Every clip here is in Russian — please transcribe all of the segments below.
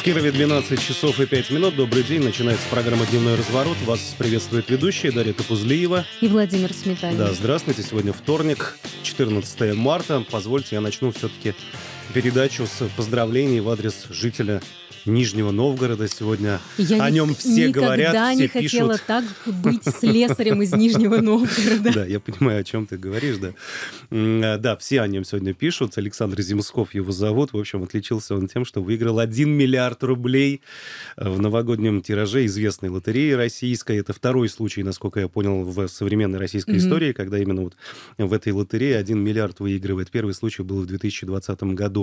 В Кирове 12 часов и 5 минут. Добрый день. Начинается программа «Дневной разворот». Вас приветствует ведущая Дарья Топузлиева. И Владимир Сметанин. Да, здравствуйте. Сегодня вторник, 14 марта. Позвольте, я начну все-таки передачу с поздравлений в адрес жителя Нижнего Новгорода сегодня. Я о нем все говорят, все не хотела пишут. так быть слесарем из Нижнего Новгорода. Да, я понимаю, о чем ты говоришь, да. А, Да, все о нем сегодня пишут. Александр Земсков его зовут. В общем, отличился он тем, что выиграл 1 миллиард рублей в новогоднем тираже известной лотереи российской. Это второй случай, насколько я понял, в современной российской истории, когда именно вот в этой лотерее 1 миллиард выигрывает. Первый случай был в 2020 году.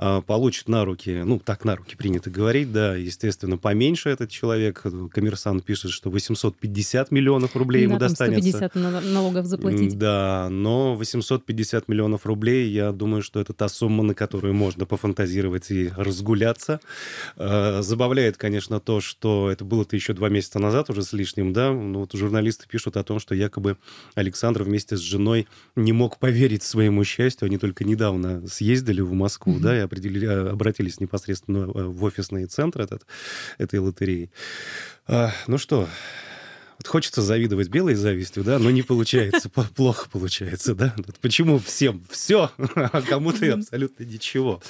А, Получит на руки, ну, так на руки принято говорить, да, естественно, поменьше этот человек. Коммерсант пишет, что 850 миллионов рублей ему Да, там достанется. 150 на- налогов заплатить. Да, но 850 миллионов рублей, я думаю, что это та сумма, на которую можно пофантазировать и разгуляться. Э, Забавляет, конечно, то, что это было-то еще два месяца назад уже с лишним, да, ну вот журналисты пишут о том, что якобы Александр вместе с женой не мог поверить своему счастью, они только недавно съездили в Москву, да, и определили, а, обратились непосредственно э, в офисный центр этот, этой лотереи. А, Ну что, вот хочется завидовать белой завистью, да, но не получается, по- плохо получается, да. Почему всем все, а кому-то и абсолютно ничего?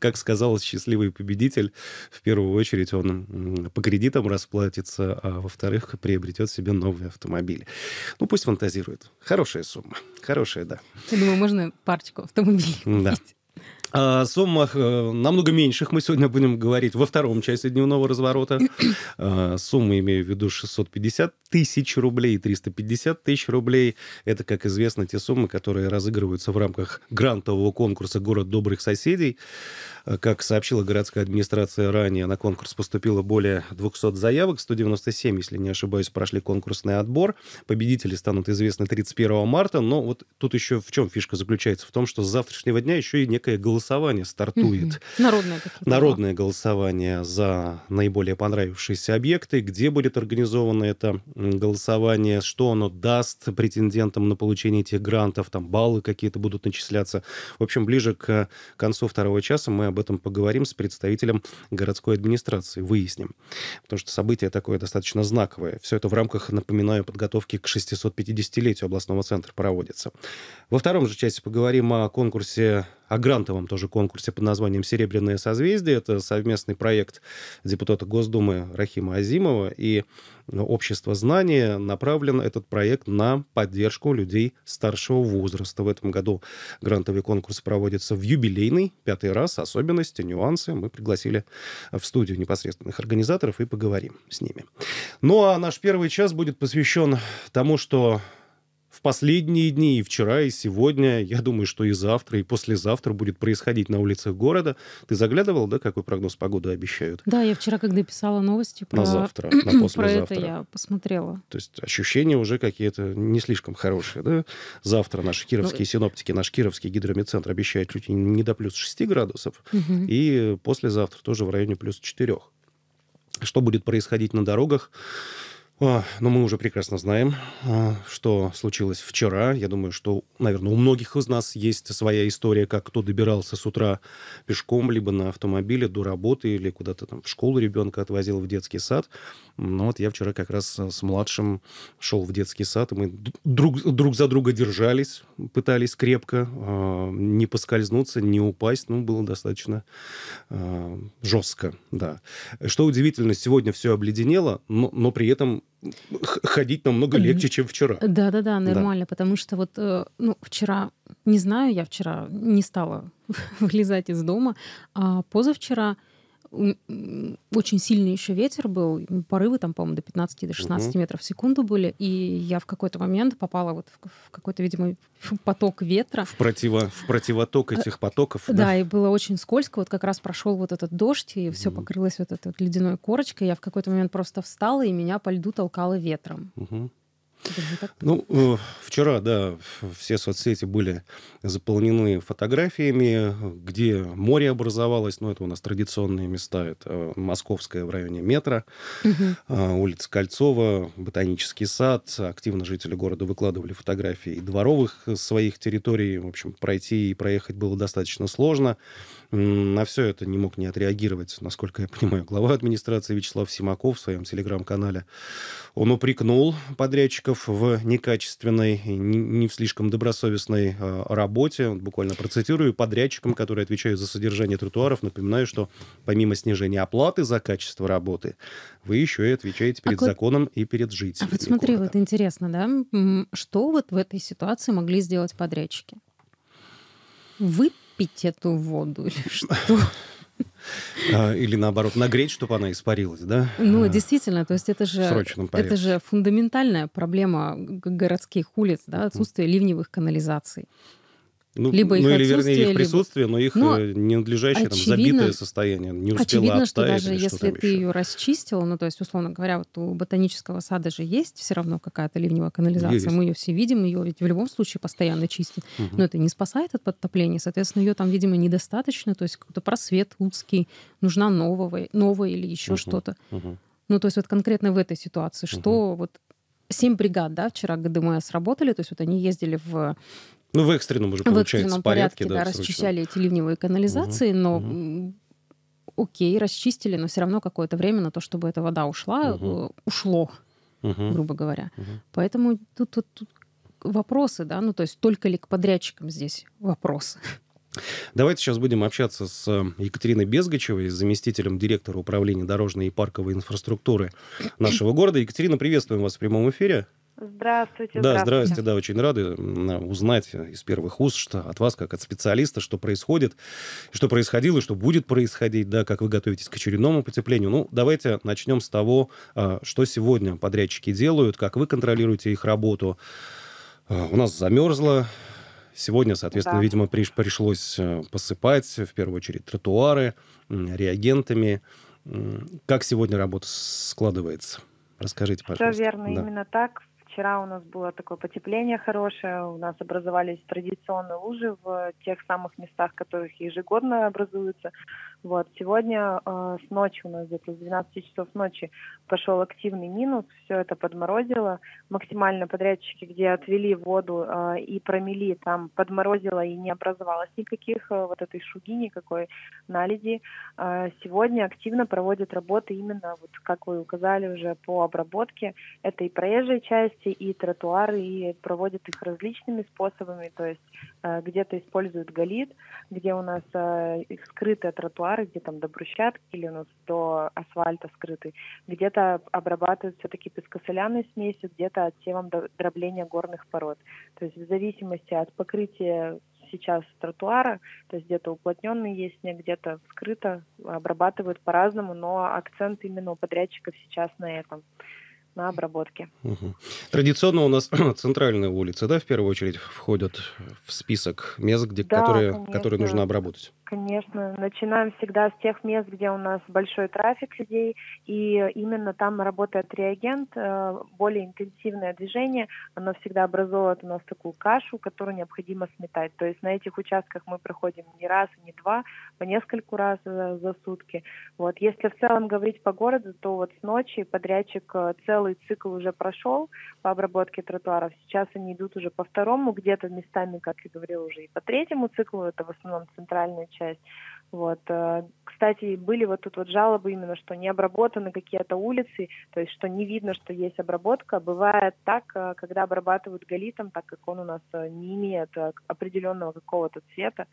Как сказал счастливый победитель, в первую очередь он по кредитам расплатится, а во-вторых, приобретет себе новый автомобиль. Ну, пусть фантазирует. Хорошая сумма. Хорошая, да. Я думаю, можно парочку автомобилей Да. О суммах э, намного меньших мы сегодня будем говорить во втором части дневного разворота. Э, Суммы имею в виду 650 тысяч рублей и 350 тысяч рублей. Это, как известно, те суммы, которые разыгрываются в рамках грантового конкурса «Город добрых соседей». Э, Как сообщила городская администрация ранее, на конкурс поступило более 200 заявок, 197, если не ошибаюсь, прошли конкурсный отбор. Победители станут известны 31 марта, но вот тут еще в чем фишка заключается? В том, что с завтрашнего дня еще и некое голосование стартует. Народное. Народное голосование за наиболее понравившиеся объекты, где будет организовано это голосование, что оно даст претендентам на получение этих грантов, там баллы какие-то будут начисляться. В общем, ближе к концу второго часа мы об этом поговорим с представителем городской администрации, выясним. Потому что событие такое достаточно знаковое. Все это в рамках, напоминаю, подготовки к 650-летию областного центра проводится. Во втором же части поговорим о конкурсе, о грантовом тоже конкурсе под названием «Серебряное созвездие». Это совместный проект депутата Госдумы Рахима Азимова и Общество знания. Направлен этот проект на поддержку людей старшего возраста. В этом году грантовый конкурс проводится в юбилейный, пятый раз. Особенности, нюансы мы пригласили в студию непосредственных организаторов и поговорим с ними. Ну а наш первый час будет посвящен тому, что последние дни, и вчера, и сегодня, я думаю, что и завтра, и послезавтра будет происходить на улицах города. Ты заглядывал, да, какой прогноз погоды обещают? Да, я вчера, когда писала новости про, На завтра, на про это, послезавтра. я посмотрела. То есть ощущения уже какие-то не слишком хорошие, да? Завтра наши кировские синоптики, наш кировский гидрометцентр обещает чуть ли не до плюс 6 градусов. Мгм. И послезавтра тоже в районе плюс 4. Что будет происходить на дорогах? А, Ну, мы уже прекрасно знаем, а, что случилось вчера. Я думаю, что, наверное, у многих из нас есть своя история, как кто добирался с утра пешком, либо на автомобиле до работы, или куда-то там в школу ребенка отвозил в детский сад. Ну, вот я вчера как раз с младшим шел в детский сад, и мы друг, друг за друга держались, пытались крепко, а, не поскользнуться, не упасть. Ну, было достаточно жестко, да. Что удивительно, сегодня все обледенело, но, но при этом ходить намного легче, чем вчера. Да-да-да, нормально, потому что вот, э, ну, вчера, не знаю, я вчера не стала вылезать из дома, а позавчера очень сильный еще ветер был, порывы там, по-моему, до 15 до 16 Мгм. метров в секунду были, и я в какой-то момент попала вот в в какой-то, видимо, поток ветра. В, противо, в противоток этих потоков. Да, и было очень скользко. Вот как раз прошел вот этот дождь, и все покрылось вот этой вот ледяной корочкой. Я в какой-то момент просто встала, и меня по льду толкало ветром. Мгм. Ну, э, вчера, да, все соцсети были заполнены фотографиями, где море образовалось. Ну, это у нас традиционные места. Это э, Московская в районе метро, угу. улица Кольцова, Ботанический сад. Активно жители города выкладывали фотографии и дворовых своих территорий. В общем, пройти и проехать было достаточно сложно. На все это не мог не отреагировать, насколько я понимаю, глава администрации Вячеслав Симаков в своем телеграм-канале. Он упрекнул подрядчиков в некачественной, не в слишком добросовестной а, работе. Буквально процитирую. Подрядчикам, которые отвечают за содержание тротуаров, напоминаю, что помимо снижения оплаты за качество работы, вы еще и отвечаете а перед а законом и перед жителями. А вот смотри, города. вот интересно, да? Что вот в этой ситуации могли сделать подрядчики? Вы пить эту воду или что? А, или наоборот, нагреть, чтобы она испарилась, да? Ну, действительно, то есть это же, это же фундаментальная проблема городских улиц, да, отсутствие ливневых канализаций. Ну, либо их ну, или вернее их присутствие, либо... но их но э, ненадлежащее, там, забитое состояние, не успела Очевидно, что даже если ты еще. ее расчистил, ну, то есть, условно говоря, вот у ботанического сада же есть все равно какая-то ливневая канализация, есть. мы ее все видим, ее ведь в любом случае постоянно чистят, угу. но это не спасает от подтопления, соответственно, ее там, видимо, недостаточно, то есть какой-то просвет узкий, нужна нового, новая или еще угу. что-то. Угу. Ну, то есть вот конкретно в этой ситуации, угу. что вот семь бригад, да, вчера ГДМС работали, то есть вот они ездили в ну, в экстренном уже, получается, в порядке, порядке, да, да расчищали эти ливневые канализации, угу, но угу. окей, расчистили, но все равно какое-то время на то, чтобы эта вода ушла, угу. ушло, угу. грубо говоря. Угу. Поэтому тут, тут, тут вопросы, да, ну то есть только ли к подрядчикам здесь вопросы? Давайте сейчас будем общаться с э, Екатериной Безгачевой, заместителем директора управления дорожной и парковой инфраструктуры нашего города. Екатерина, приветствуем вас в прямом эфире. Здравствуйте. Да, здравствуйте. здравствуйте. Да, очень рады узнать из первых уст, что от вас, как от специалиста, что происходит, что происходило, что будет происходить, да, как вы готовитесь к очередному потеплению. Ну, давайте начнем с того, а, что сегодня подрядчики делают, как вы контролируете их работу. А, у нас замерзло. Сегодня, соответственно, да. видимо, приш, пришлось э, посыпать, в первую очередь, тротуары реагентами. Как сегодня работа складывается? Расскажите, пожалуйста. Все верно, да. именно так. Вчера у нас было такое потепление хорошее, у нас образовались традиционные лужи в тех самых местах, которых ежегодно образуются. Вот. Сегодня э, с ночи у нас где-то с 12 часов ночи пошел активный минус, все это подморозило. Максимально подрядчики, где отвели воду э, и промели, там подморозило и не образовалось никаких э, вот этой шуги, никакой наледи. Э, сегодня активно проводят работы именно, вот как вы указали уже, по обработке. Это и проезжей части, и тротуары, и проводят их различными способами, то есть э, где-то используют галит, где у нас э, скрытые тротуары, где там до брусчатки или у нас до асфальта скрытый, где-то обрабатывают все-таки пескосоляной смесью, где-то отсевом дробления горных пород. То есть в зависимости от покрытия сейчас тротуара, то есть где-то уплотненный есть снег, где-то скрыто, обрабатывают по-разному, но акцент именно у подрядчиков сейчас на этом на обработке. Угу. Традиционно у нас центральные улицы, да, в первую очередь входят в список мест, где, да, которые, которые нужно обработать. Конечно, начинаем всегда с тех мест, где у нас большой трафик людей, и именно там работает реагент, э, более интенсивное движение, оно всегда образовывает у нас такую кашу, которую необходимо сметать. То есть на этих участках мы проходим не раз, не два, по нескольку раз за, за сутки. Вот. Если в целом говорить по городу, то вот с ночи подрядчик э, целый цикл уже прошел по обработке тротуаров. Сейчас они идут уже по второму, где-то местами, как я говорила, уже и по третьему циклу, это в основном центральная часть часть. Вот. Э, кстати, были вот тут вот жалобы именно, что не обработаны какие-то улицы, то есть что не видно, что есть обработка. Бывает так, э, когда обрабатывают галитом, так как он у нас э, не имеет определенного какого-то цвета,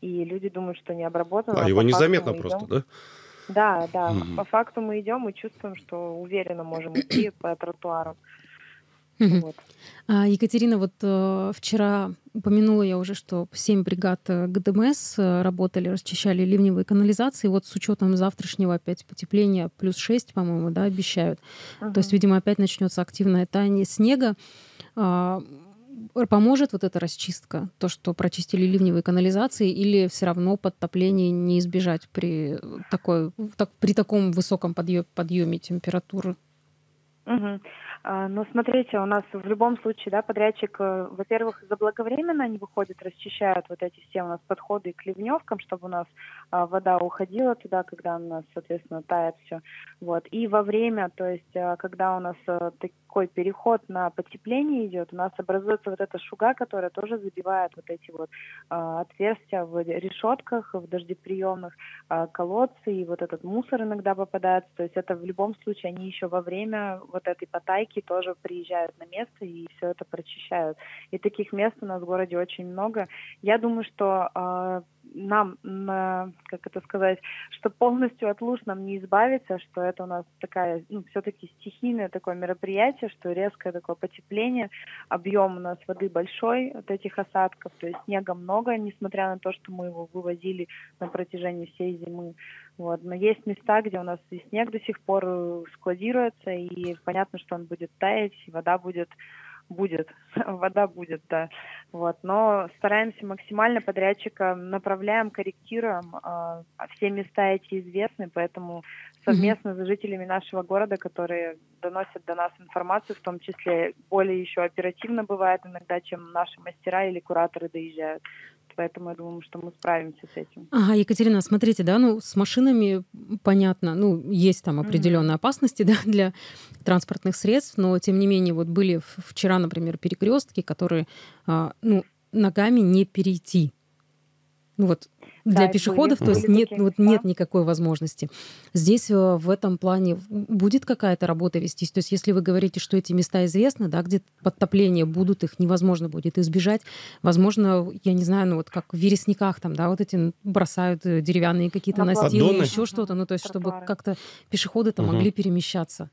и люди думают, что не обработано. А, а его незаметно просто, да? Да, да. Mm-hmm. По факту мы идем и чувствуем, что уверенно можем идти по тротуару. Вот. А, Екатерина, вот э, вчера упомянула я уже, что 7 бригад э, ГДМС э, работали, расчищали ливневые канализации. Вот с учетом завтрашнего опять потепления плюс 6, по-моему, да, обещают. Угу. То есть, видимо, опять начнется активное таяние снега. А, поможет вот эта расчистка, то, что прочистили ливневые канализации, или все равно подтопление не избежать при, такой, так, при таком высоком подъеме, подъеме температуры? Угу. Ну, смотрите, у нас в любом случае, да, подрядчик, э, во-первых, заблаговременно они выходят, расчищают вот эти все у нас подходы к ливневкам, чтобы у нас а, вода уходила туда, когда у нас, соответственно, тает все. Вот. И во время, то есть, а, когда у нас а, такой переход на потепление идет, у нас образуется вот эта шуга, которая тоже забивает вот эти вот а, отверстия в решетках, в дождеприемных, а, колодцы, и вот этот мусор иногда попадается. То есть это в любом случае они еще во время вот этой потайки тоже приезжают на место и все это прочищают. И таких мест у нас в городе очень много. Я думаю, что э, нам, на, как это сказать, что полностью от луж нам не избавиться, что это у нас такая, ну, все-таки стихийное такое мероприятие, что резкое такое потепление, объем у нас воды большой от этих осадков, то есть снега много, несмотря на то, что мы его вывозили на протяжении всей зимы. Вот. Но есть места, где у нас и снег до сих пор э, складируется, и понятно, что он будет таять, и вода будет будет, вода будет, да. Вот. Но стараемся максимально подрядчика направляем, корректируем. Э, все места эти известны, поэтому совместно mm-hmm. с жителями нашего города, которые доносят до нас информацию, в том числе более еще оперативно бывает иногда, чем наши мастера или кураторы доезжают. Поэтому я думаю, что мы справимся с этим. Ага, Екатерина, смотрите, да, ну с машинами понятно, ну есть там определенные mm-hmm. опасности, да, для транспортных средств, но тем не менее вот были вчера, например, перекрестки, которые, а, ну ногами не перейти. Ну вот для да, пешеходов, были, то есть нет, вот нет никакой возможности. Здесь э, в этом плане будет какая-то работа вестись. То есть если вы говорите, что эти места известны, да, где подтопления будут, их невозможно будет избежать, возможно, я не знаю, ну вот как в вересниках там, да, вот эти бросают э, деревянные какие-то настилы, еще что-то, ну то есть чтобы как-то пешеходы там угу. могли перемещаться.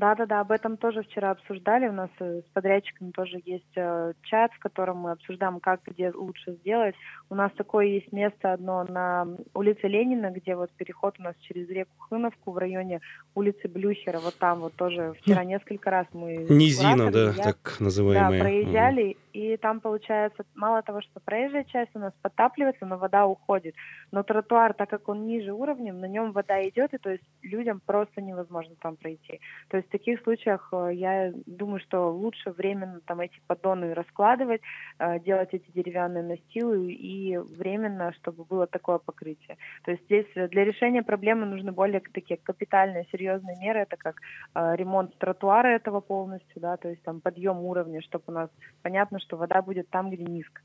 Да, да, да, об этом тоже вчера обсуждали. У нас э, с подрядчиками тоже есть э, чат, в котором мы обсуждаем, как где лучше сделать. У нас такое есть место одно на улице Ленина, где вот переход у нас через реку Хыновку в районе улицы Блюхера. Вот там вот тоже вчера несколько раз мы... Низина, да, я, так называемая. Да, проезжали, и там получается мало того, что проезжая часть у нас подтапливается, но вода уходит. Но тротуар, так как он ниже уровнем, на нем вода идет, и то есть людям просто невозможно там пройти. То есть в таких случаях э, я думаю, что лучше временно там эти поддоны раскладывать, э, делать эти деревянные настилы и временно, чтобы было такое покрытие. То есть здесь для решения проблемы нужны более такие капитальные, серьезные меры, это как э, ремонт тротуара этого полностью, да, то есть там подъем уровня, чтобы у нас понятно, что вода будет там, где низко.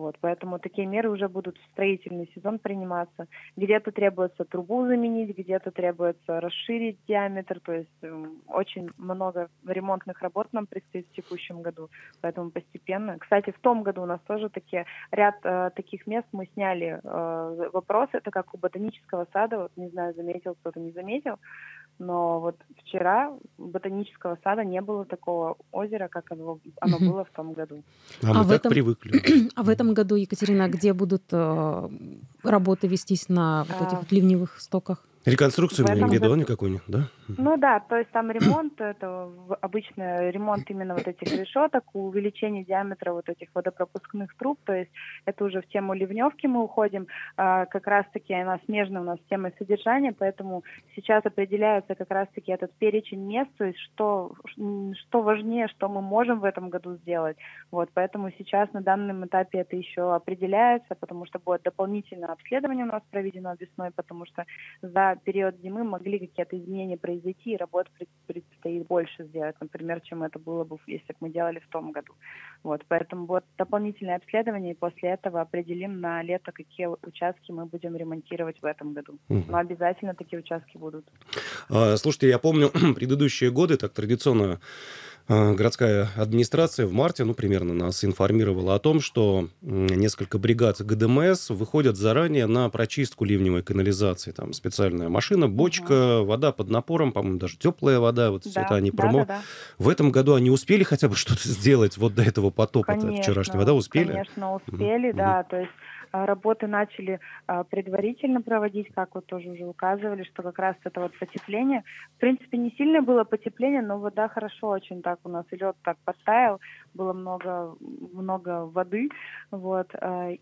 Вот, поэтому такие меры уже будут в строительный сезон приниматься. Где-то требуется трубу заменить, где-то требуется расширить диаметр, то есть э, очень много ремонтных работ нам предстоит в текущем году, поэтому постепенно. Кстати, в том году у нас тоже такие, ряд э, таких мест мы сняли э, вопрос, это как у ботанического сада, вот не знаю, заметил кто-то, не заметил, но вот вчера ботанического сада не было такого озера, как оно, оно было в том году. А, а мы так этом, привыкли. А в этом году, Екатерина, где будут э, работы вестись на вот этих вот ливневых стоках? Реконструкцию мы виду, никакой нет, да? Ну да, то есть там ремонт, это обычно ремонт именно вот этих решеток, увеличение диаметра вот этих водопропускных труб, то есть это уже в тему ливневки мы уходим, а, как раз-таки она смежна у нас с темой содержания, поэтому сейчас определяется как раз-таки этот перечень мест, то есть что, что важнее, что мы можем в этом году сделать. Вот, поэтому сейчас на данном этапе это еще определяется, потому что будет дополнительное обследование у нас проведено весной, потому что за период зимы могли какие-то изменения произойти, и работ предстоит больше сделать, например, чем это было бы, если бы мы делали в том году. Вот, поэтому вот дополнительное обследование, и после этого определим на лето, какие участки мы будем ремонтировать в этом году. Угу. Но обязательно такие участки будут. А, слушайте, я помню предыдущие годы, так традиционно городская администрация в марте, ну, примерно нас информировала о том, что несколько бригад ГДМС выходят заранее на прочистку ливневой канализации. Там специальная машина, бочка, угу. вода под напором, по-моему, даже теплая вода. Вот да, это они промо. Да, да, да. В этом году они успели хотя бы что-то сделать вот до этого потопа конечно, вчерашнего, да, успели? Конечно, успели, угу. да. То есть работы начали предварительно проводить, как вот тоже уже указывали, что как раз это вот потепление. В принципе, не сильное было потепление, но вода хорошо очень так у нас, и лед так подтаял, было много, много воды, вот,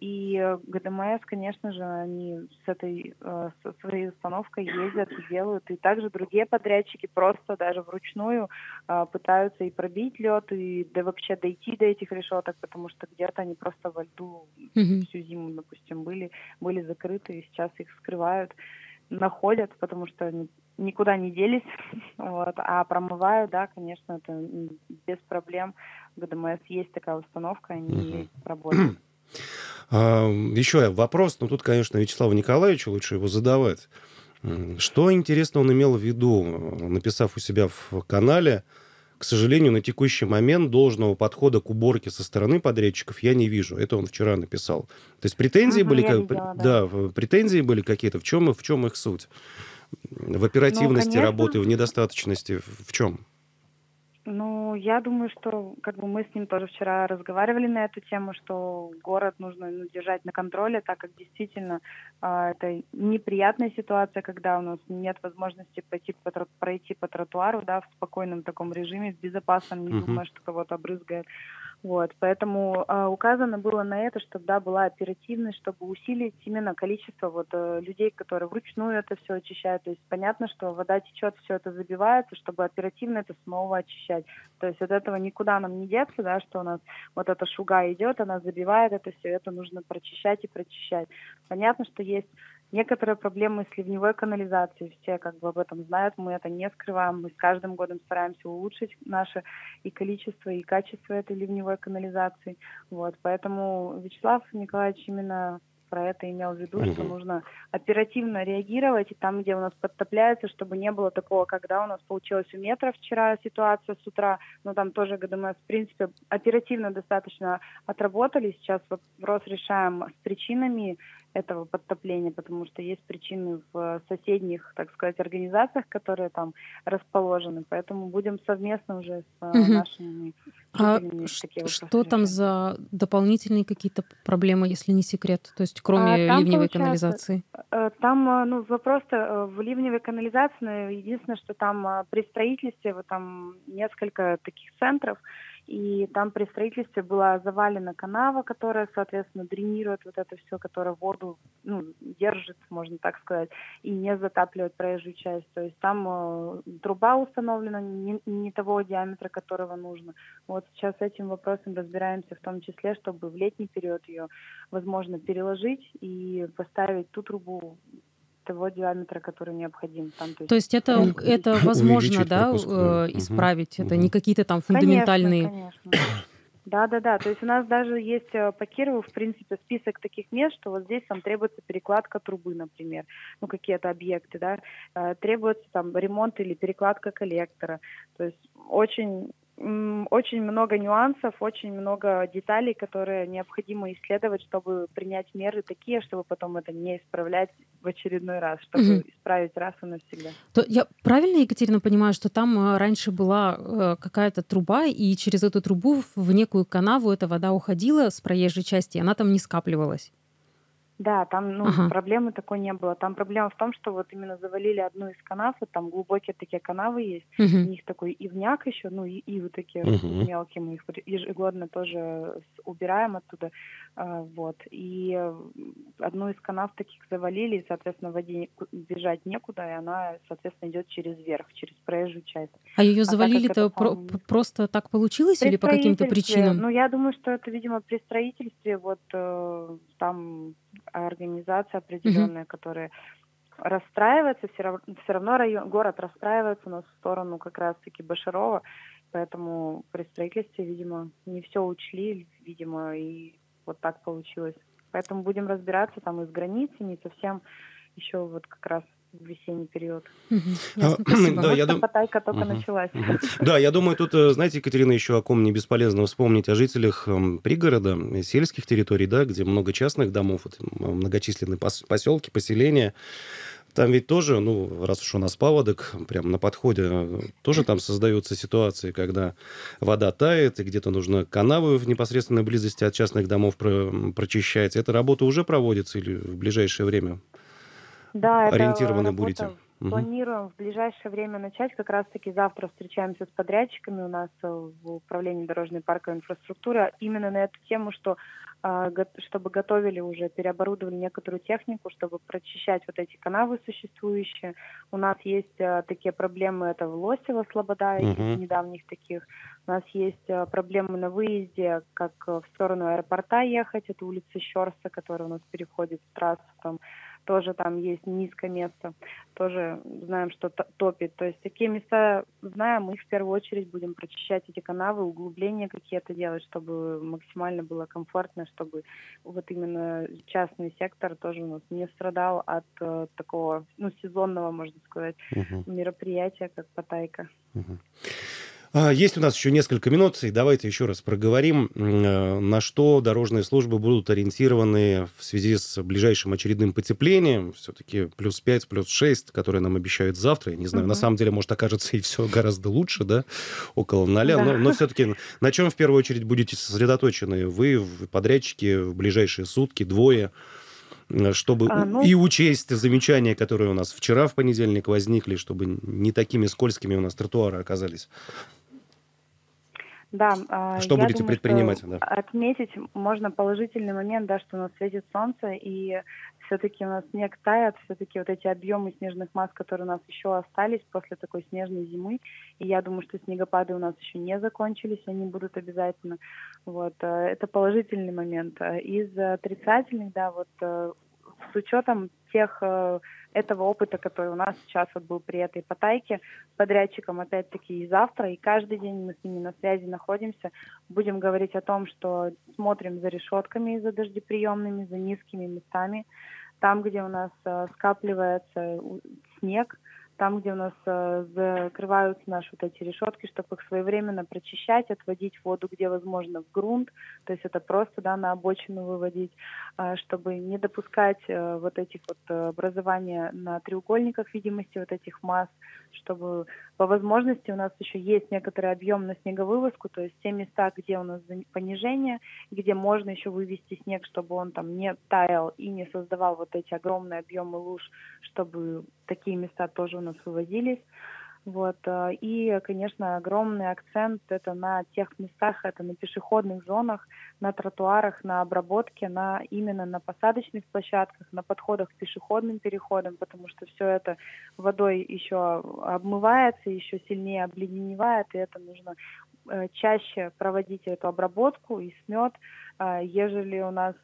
и ГДМС, конечно же, они с этой со своей установкой ездят и делают, и также другие подрядчики просто даже вручную пытаются и пробить лед, и да вообще дойти до этих решеток, потому что где-то они просто во льду всю зиму, допустим, были, были закрыты, и сейчас их скрывают, находят, потому что они никуда не делись, вот, а промывают, да, конечно, это без проблем. В ГДМС есть такая установка, они работают. Еще вопрос, но тут, конечно, Вячеславу Николаевичу лучше его задавать. Что интересно он имел в виду, написав у себя в канале, к сожалению, на текущий момент должного подхода к уборке со стороны подрядчиков я не вижу. Это он вчера написал. То есть претензии угу, были, как, видела, да. да, претензии были какие-то. В чем, в чем их суть? В оперативности ну, работы, в недостаточности, в чем? Ну, я думаю, что как бы мы с ним тоже вчера разговаривали на эту тему, что город нужно ну, держать на контроле, так как действительно э, это неприятная ситуация, когда у нас нет возможности пойти по, пройти по тротуару, да, в спокойном таком режиме, в безопасном, не uh-huh. думая, что кого-то обрызгает. Вот, поэтому э, указано было на это, чтобы да, была оперативность, чтобы усилить именно количество вот э, людей, которые вручную это все очищают. То есть понятно, что вода течет, все это забивается, чтобы оперативно это снова очищать. То есть от этого никуда нам не деться, да, что у нас вот эта шуга идет, она забивает это все, это нужно прочищать и прочищать. Понятно, что есть Некоторые проблемы с ливневой канализацией, все как бы об этом знают, мы это не скрываем, мы с каждым годом стараемся улучшить наше и количество, и качество этой ливневой канализации. Вот, поэтому Вячеслав Николаевич именно про это имел в виду, что нужно оперативно реагировать, и там, где у нас подтопляется, чтобы не было такого, когда у нас получилось у метра вчера ситуация с утра, но там тоже ГДМС, в принципе, оперативно достаточно отработали, сейчас вопрос решаем с причинами этого подтопления, потому что есть причины в соседних, так сказать, организациях, которые там расположены. Поэтому будем совместно уже с угу. нашими а что там за дополнительные какие-то проблемы, если не секрет? То есть кроме а, ливневой канализации? Э, там, э, ну, вопрос-то в ливневой канализации, единственное, что там при строительстве, вот там несколько таких центров, и там при строительстве была завалена канава, которая, соответственно, дренирует вот это все, которое воду ну, держит, можно так сказать, и не затапливает проезжую часть. То есть там э, труба установлена не, не того диаметра, которого нужно. Вот сейчас этим вопросом разбираемся, в том числе, чтобы в летний период ее, возможно, переложить и поставить ту трубу того диаметра, который необходим. Там, то, есть, то есть это, это возможно, да, э, исправить? Угу. Это не какие-то там фундаментальные... Конечно, конечно. Да, да, да. То есть у нас даже есть э, по Кирову, в принципе, список таких мест, что вот здесь там требуется перекладка трубы, например, ну какие-то объекты, да, э, требуется там ремонт или перекладка коллектора. То есть очень очень много нюансов, очень много деталей, которые необходимо исследовать, чтобы принять меры такие, чтобы потом это не исправлять в очередной раз, чтобы угу. исправить раз и навсегда. То я правильно, Екатерина, понимаю, что там э, раньше была э, какая-то труба, и через эту трубу в некую канаву эта вода уходила с проезжей части, и она там не скапливалась? Да, там ну, ага. проблемы такой не было. Там проблема в том, что вот именно завалили одну из канав, вот там глубокие такие канавы есть, угу. у них такой ивняк еще, ну и ивы такие угу. мелкие, мы их ежегодно тоже убираем оттуда, а, вот. И одну из канав таких завалили, и, соответственно, в воде бежать некуда, и она, соответственно, идет через верх, через проезжую часть. А ее завалили-то а про- там... просто так получилось или по каким-то причинам? Ну, я думаю, что это, видимо, при строительстве вот э, там организация определенная, которая расстраивается, все равно, все равно район, город расстраивается на сторону как раз-таки Башарова, поэтому при строительстве, видимо, не все учли, видимо, и вот так получилось. Поэтому будем разбираться там и с границами, и совсем еще вот как раз в весенний период. А, да, я дум... Потайка только началась. Да, я думаю, тут, э, знаете, Екатерина, еще о ком не бесполезно вспомнить, о жителях эм, пригорода, сельских территорий, да, где много частных домов, многочисленные поселки, поселения. Там ведь тоже, ну, раз уж у нас паводок, прям на подходе, тоже там создаются ситуации, когда вода тает, и где-то нужно канавы в непосредственной близости от частных домов про прочищать. Эта работа уже проводится или в ближайшее время да, ориентированы будете? Планируем в ближайшее время начать. Как раз-таки завтра встречаемся с подрядчиками у нас в управлении дорожной парковой инфраструктуры именно на эту тему, что а, чтобы готовили уже, переоборудовали некоторую технику, чтобы прочищать вот эти канавы существующие. У нас есть а, такие проблемы, это в Лосево, Слобода, uh-huh. недавних таких. У нас есть а, проблемы на выезде, как в сторону аэропорта ехать, это улица Щерса, которая у нас переходит в трассу там тоже там есть низкое место, тоже знаем, что топит. То есть такие места знаем, мы их в первую очередь будем прочищать эти канавы, углубления какие-то делать, чтобы максимально было комфортно, чтобы вот именно частный сектор тоже у нас не страдал от э, такого, ну, сезонного, можно сказать, uh-huh. мероприятия, как Потайка. Uh-huh. А, есть у нас еще несколько минут, и давайте еще раз проговорим, э, на что дорожные службы будут ориентированы в связи с ближайшим очередным потеплением. Все-таки плюс 5, плюс 6, которые нам обещают завтра. Я не знаю, угу. на самом деле, может, окажется и все гораздо лучше, да, около ноля. Да. Но, но все-таки на чем в первую очередь будете сосредоточены? Вы, подрядчики, в ближайшие сутки, двое? Э, чтобы а, ну... и учесть замечания, которые у нас вчера в понедельник возникли, чтобы не такими скользкими у нас тротуары оказались. Да. А, что будете думаю, предпринимать? Да. Отметить можно положительный момент, да, что у нас светит солнце, и все-таки у нас снег тает, все-таки вот эти объемы снежных масс, которые у нас еще остались после такой снежной зимы, и я думаю, что снегопады у нас еще не закончились, они будут обязательно. Вот, э, это положительный момент. Из отрицательных, да, вот э, с учетом тех э, этого опыта, который у нас сейчас вот был при этой потайке, подрядчиком опять-таки и завтра, и каждый день мы с ними на связи находимся, будем говорить о том, что смотрим за решетками, за дождеприемными, за низкими местами, там, где у нас э, скапливается снег, там, где у нас э, закрываются наши вот эти решетки, чтобы их своевременно прочищать, отводить воду, где возможно, в грунт, то есть это просто да, на обочину выводить, э, чтобы не допускать э, вот этих вот образования на треугольниках видимости вот этих масс, чтобы по возможности у нас еще есть некоторый объем на снеговывозку, то есть те места, где у нас понижение, где можно еще вывести снег, чтобы он там не таял и не создавал вот эти огромные объемы луж, чтобы такие места тоже у нас вывозились. Вот. Э, и, конечно, огромный акцент это на тех местах, это на пешеходных зонах, на тротуарах, на обработке, на именно на посадочных площадках, на подходах к пешеходным переходам, потому что все это водой еще обмывается, еще сильнее обледеневает, и это нужно э, чаще проводить эту обработку и смет, э, ежели у нас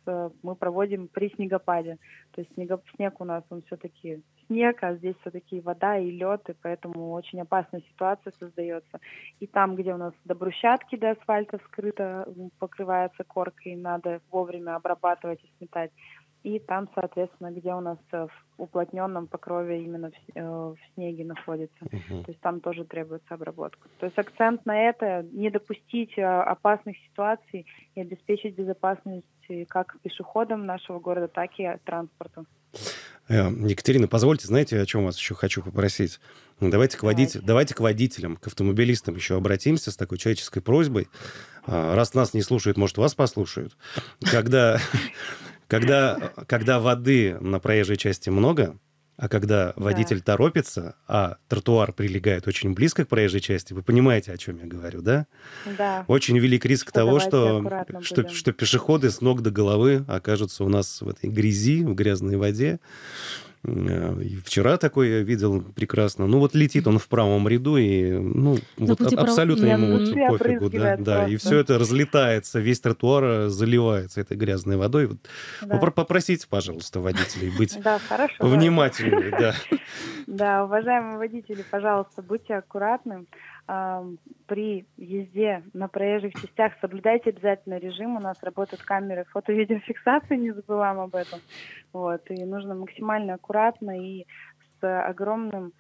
мы проводим при снегопаде. То есть снег, снег у нас он все-таки снег, а здесь все-таки вода и лед, и поэтому очень опасная ситуация создается. И там, где у нас до брусчатки, до асфальта скрыто, покрывается коркой, надо вовремя обрабатывать и сметать. И там, соответственно, где у нас в уплотненном покрове именно в, э, в снеге находится. Uh-huh. То есть там тоже требуется обработка. То есть акцент на это, не допустить э, опасных ситуаций и обеспечить безопасность как пешеходам нашего города, так и транспорту. Э, Екатерина, позвольте, знаете, о чем вас еще хочу попросить? Давайте к, водитель, давайте к водителям, к автомобилистам еще обратимся с такой человеческой просьбой. А, раз нас не слушают, может, вас послушают. Когда, когда, когда воды на проезжей части много, а когда водитель да. торопится, а тротуар прилегает очень близко к проезжей части, вы понимаете, о чем я говорю, да? Да. Очень велик риск что того, что, что, что пешеходы с ног до головы окажутся у нас в этой грязи, в грязной воде. Э, и вчера такой я видел прекрасно. Ну вот летит он в правом ряду, и ну, вот абсолютно прав... ему вот пофигу. Да, да, и все это разлетается, весь тротуар э, заливается этой грязной водой. Вот да. Попросите, пожалуйста, водителей быть да, внимательными. Да. да, уважаемые водители, пожалуйста, будьте аккуратны при езде на проезжих частях соблюдайте обязательно режим. У нас работают камеры фото-видеофиксации, не забываем об этом. Вот, и нужно максимально аккуратно и с огромным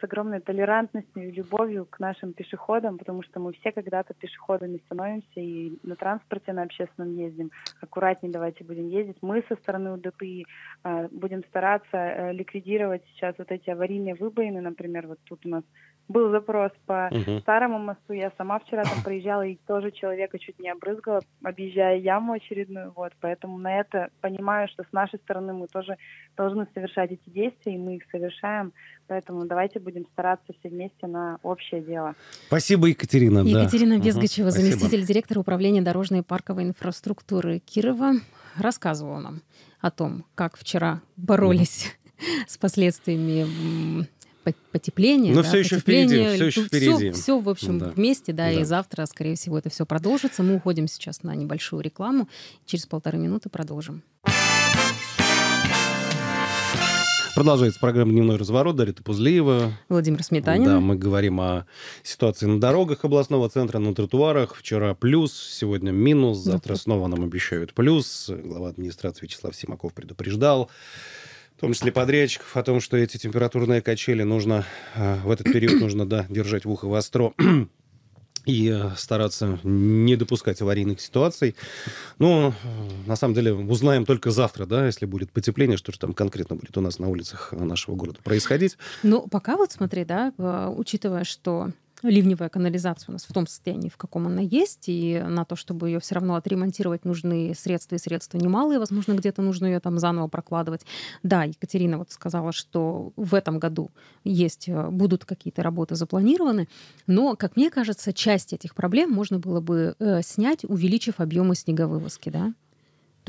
с огромной толерантностью и любовью к нашим пешеходам, потому что мы все когда-то пешеходами становимся и на транспорте на общественном ездим. Аккуратнее давайте будем ездить. Мы со стороны УДПИ э, будем стараться э, ликвидировать сейчас вот эти аварийные выбоины, например, вот тут у нас был запрос по угу. старому мосту. Я сама вчера там проезжала и тоже человека чуть не обрызгала, объезжая яму очередную. Вот, поэтому на это понимаю, что с нашей стороны мы тоже должны совершать эти действия, и мы их совершаем. Поэтому давайте будем стараться все вместе на общее дело. Спасибо, Екатерина. Екатерина да. Безгачева, угу. заместитель директора управления дорожной и парковой инфраструктуры Кирова, рассказывала нам о том, как вчера боролись угу. с последствиями потепление. Но да, все еще впереди, все еще впереди. Все, все в общем, да. вместе, да, да, и завтра, скорее всего, это все продолжится. Мы уходим сейчас на небольшую рекламу. Через полторы минуты продолжим. Продолжается программа «Дневной разворот». Дарья Пузлеева. Владимир Сметанин. Да, мы говорим о ситуации на дорогах областного центра, на тротуарах. Вчера плюс, сегодня минус, завтра да. снова нам обещают плюс. Глава администрации Вячеслав Симаков предупреждал в том числе подрядчиков, о том, что эти температурные качели нужно э, в этот период нужно да, держать в ухо востро и э, стараться не допускать аварийных ситуаций. Э, на самом деле, узнаем только завтра, да, если будет потепление, что же там конкретно будет у нас на улицах нашего города происходить. Ну, пока вот смотри, да, учитывая, что ливневая канализация у нас в том состоянии, в каком она есть, и на то, чтобы ее все равно отремонтировать, нужны средства, и средства немалые, возможно, где-то нужно ее там заново прокладывать. Да, Екатерина вот сказала, что в этом году есть, э, будут какие-то работы запланированы, но, как мне кажется, часть этих проблем можно было бы э, снять, увеличив объемы снеговывозки, да?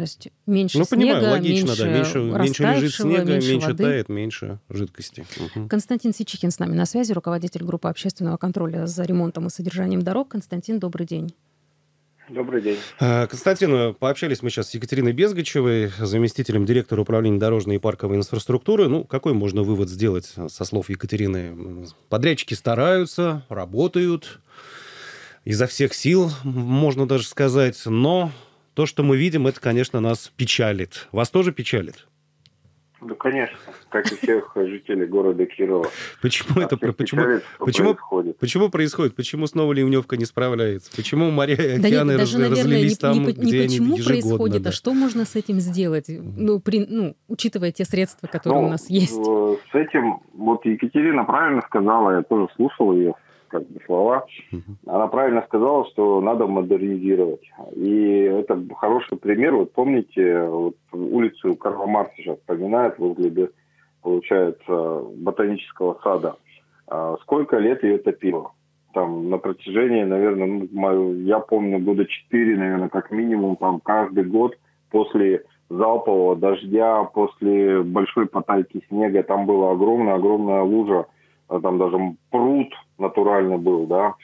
То есть меньше ну, снега, понимаю, логично, меньше, да. меньше, меньше лежит снега, меньше, меньше воды. тает, меньше жидкости. Угу. Константин Сичихин с нами на связи, руководитель группы общественного контроля за ремонтом и содержанием дорог. Константин, добрый день. Добрый день. А, Константин, пообщались мы сейчас с Екатериной Безгачевой, заместителем директора управления дорожной и парковой инфраструктуры. Ну, какой можно вывод сделать со слов Екатерины? Подрядчики стараются, работают изо всех сил, можно даже сказать, но то, что мы видим, это, конечно, нас печалит. Вас тоже печалит? Ну, конечно, как и всех жителей города Кирова. Почему это почему, почему, происходит? почему происходит? Почему снова ливневка не справляется? Почему моря и океаны да, даже, раз, наверное, разлились не, там, не, где не почему они происходит, да. а что можно с этим сделать? Ну, при, ну, учитывая те средства, которые ну, у нас есть. С этим, вот Екатерина правильно сказала, я тоже слушал ее как бы слова. Она правильно сказала, что надо модернизировать. И это хороший пример. Вот помните, вот улицу Карла Маркса сейчас вспоминают возле, получается, ботанического сада. А сколько лет ее топило? Там на протяжении, наверное, ну, я помню, года четыре, наверное, как минимум, там каждый год после залпового дождя, после большой потайки снега, там была огромная-огромная лужа, там даже пруд натурально был, да,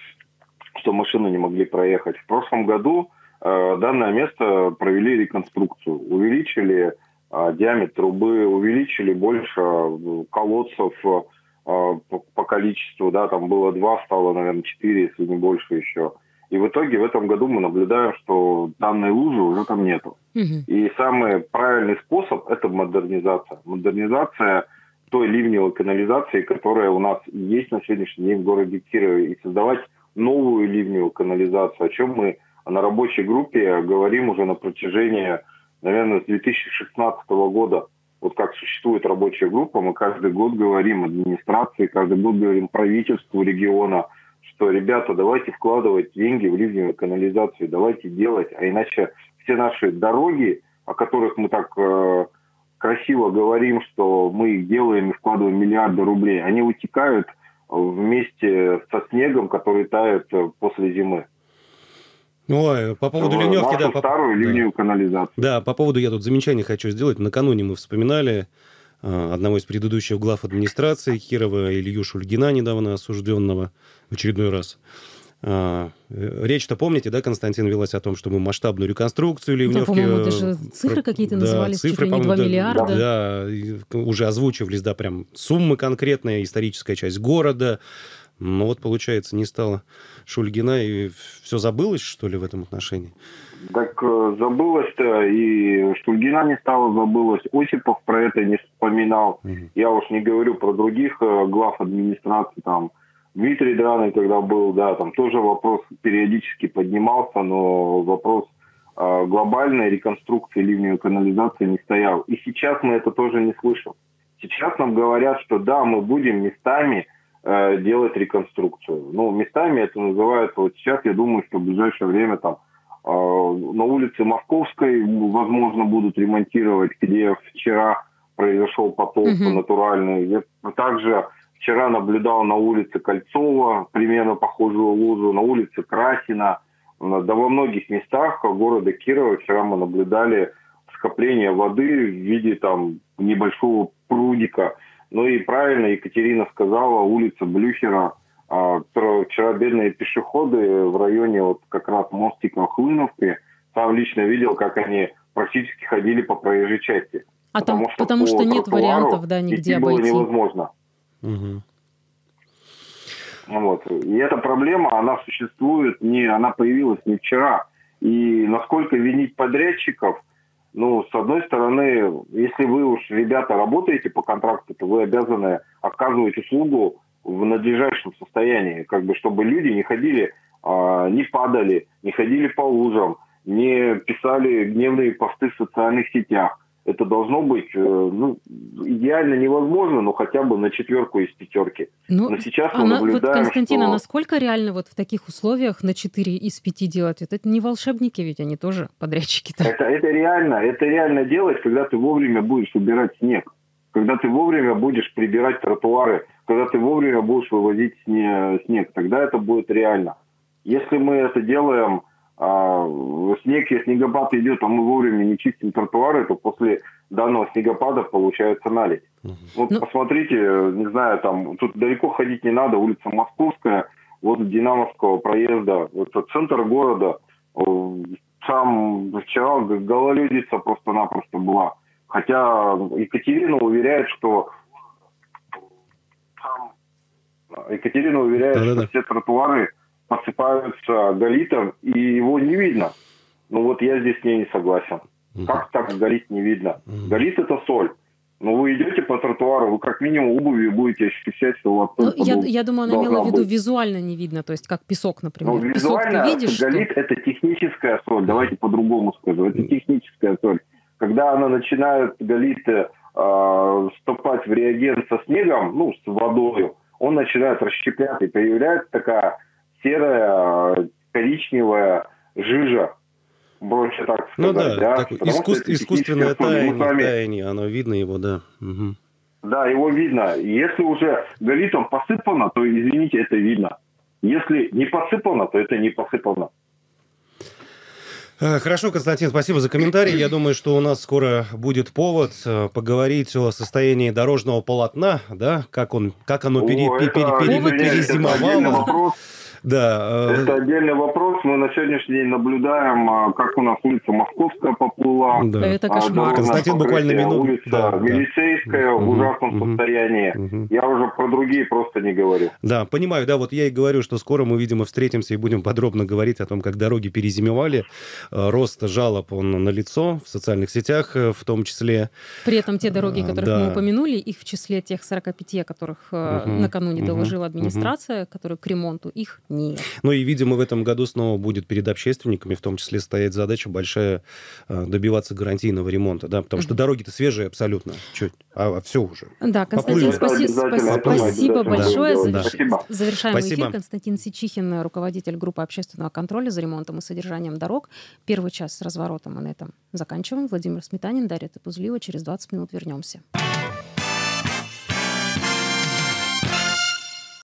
что машины не могли проехать. В прошлом году э, данное место провели реконструкцию, увеличили э, диаметр трубы, увеличили больше э, колодцев э, по, по количеству, да, там было два, стало, наверное, четыре, если не больше еще. И в итоге в этом году мы наблюдаем, что данной лужи уже там нету. Угу. И самый правильный способ – это модернизация. Модернизация – той ливневой канализации, которая у нас есть на сегодняшний день в городе Кирове, и создавать новую ливневую канализацию, о чем мы на рабочей группе говорим уже на протяжении, наверное, с 2016 года. Вот как существует рабочая группа, мы каждый год говорим администрации, каждый год говорим правительству региона, что, ребята, давайте вкладывать деньги в ливневую канализацию, давайте делать, а иначе все наши дороги, о которых мы так э, красиво говорим, что мы их делаем и вкладываем миллиарды рублей, они утекают вместе со снегом, который тает после зимы. Ой, по поводу ливневки, да. По... старую ливневую да. канализацию. Да, по поводу, я тут замечание хочу сделать. Накануне мы вспоминали э, одного из предыдущих глав администрации Кирова, Илью Шульгина, недавно осужденного в очередной раз. А, речь-то помните, да, Константин, велась о том, что мы масштабную реконструкцию Ливневки... Да, по-моему, даже цифры какие-то да, назывались, цифры, чуть ли не 2 да, миллиарда. Да, уже озвучивались, да, прям суммы конкретные, историческая часть города, Ну вот, получается, не стало Шульгина, и все забылось, что ли, в этом отношении? Так э, забылось-то, и Шульгина не стало, забылось. Осипов про это не вспоминал. Угу. Я уж не говорю про других э, глав администрации, там, Дмитрий Драный, когда был, да, там тоже вопрос периодически поднимался, но вопрос э, глобальной реконструкции ливневой канализации не стоял. И сейчас мы это тоже не слышим. Сейчас нам говорят, что да, мы будем местами э, делать реконструкцию. Ну, местами это называется, вот сейчас я думаю, что в ближайшее время там э, на улице Московской, возможно, будут ремонтировать, где вчера произошел потоп угу. натуральный. Также вчера наблюдал на улице Кольцова примерно похожую лужу, на улице Красина. Да во многих местах города Кирова вчера мы наблюдали скопление воды в виде там небольшого прудика. Ну и правильно Екатерина сказала, улица Блюхера, а, вчера бедные пешеходы в районе вот как раз мостика Хлыновки, сам лично видел, как они практически ходили по проезжей части. А потому там, что потому что нет вариантов, да, нигде было обойти. невозможно. Угу. Вот. И эта проблема, она существует, не, она появилась не вчера. И насколько винить подрядчиков, ну, с одной стороны, если вы уж, ребята, работаете по контракту, то вы обязаны оказывать услугу в надлежащем состоянии, как бы, чтобы люди не ходили, э, не падали, не ходили по лужам, не писали гневные посты в социальных сетях это должно быть, э, ну, идеально невозможно, но хотя бы на четверку из пятерки. Ну, но сейчас мы она, наблюдаем, вот, Константин, что... а насколько реально вот в таких условиях на 4 из 5 делать? Это, это не волшебники, ведь они тоже подрядчики-то. Это, это реально, это реально делать, когда ты вовремя будешь убирать снег, когда ты вовремя будешь прибирать тротуары, когда ты вовремя будешь вывозить снег, тогда это будет реально. Если мы это делаем а, снег, если снегопад идет, а мы вовремя не чистим тротуары, то после данного снегопада получается налить. Угу. Вот ну... посмотрите, не знаю, там, тут далеко ходить не надо, улица Московская, вот Динамовского проезда, это центр города, сам вчера гололедица просто-напросто была. Хотя Екатерина уверяет, что Екатерина уверяет, Да-да-да. что все тротуары посыпаются галитом, и его не видно. Ну вот я здесь с ней не согласен. Как так галит не видно? Галит это соль. Но вы идете по тротуару, вы как минимум обуви будете ощущать, что у вас ну, я, я думаю, она имела в виду быть. визуально не видно, то есть как песок, например. Ну, визуально песок ты видишь, галит что... это техническая соль, давайте по-другому скажу, это техническая соль. Когда она начинает галит э, вступать в реагент со снегом, ну, с водой, он начинает расщепляться, и появляется такая серая, коричневая жижа, проще так ну сказать. Ну да, да? Так, искус... искусственное таяние, таяние, оно видно его, да. Угу. Да, его видно. Если уже галитом посыпано, то, извините, это видно. Если не посыпано, то это не посыпано. Э, хорошо, Константин, спасибо за комментарий. Я думаю, что у нас скоро будет повод э, поговорить о состоянии дорожного полотна, да, как он, как оно пере, пере, пере, пере, перезимовало. Да. Э, Это отдельный вопрос. Мы на сегодняшний день наблюдаем, а, как у нас улица Московская поплыла. Да. Это кошмар. Константин буквально минуту. Улица да, Милицейская угу, в ужасном угу, состоянии. Угу. Я уже про другие просто не говорю. Да, понимаю. Да, вот я и говорю, что скоро мы, видимо, встретимся и будем подробно говорить о том, как дороги перезимевали. Э, рост жалоб, он на лицо в социальных сетях э, в том числе. При этом те дороги, которых да. мы упомянули, их в числе тех 45, о которых угу, накануне угу, доложила администрация, угу. которые к ремонту, их нет. Ну и, видимо, в этом году снова будет перед общественниками в том числе стоять задача большая э, добиваться гарантийного ремонта, да, потому что дороги-то свежие абсолютно, чуть, а, а все уже. Да, Константин, спаси, спаси, спасибо большое. Да. Заверш... Да. Завершаем спасибо. эфир. Константин Сичихин, руководитель группы общественного контроля за ремонтом и содержанием дорог. Первый час с разворотом мы на этом заканчиваем. Владимир Сметанин, Дарья Тапузлива. Через 20 минут вернемся.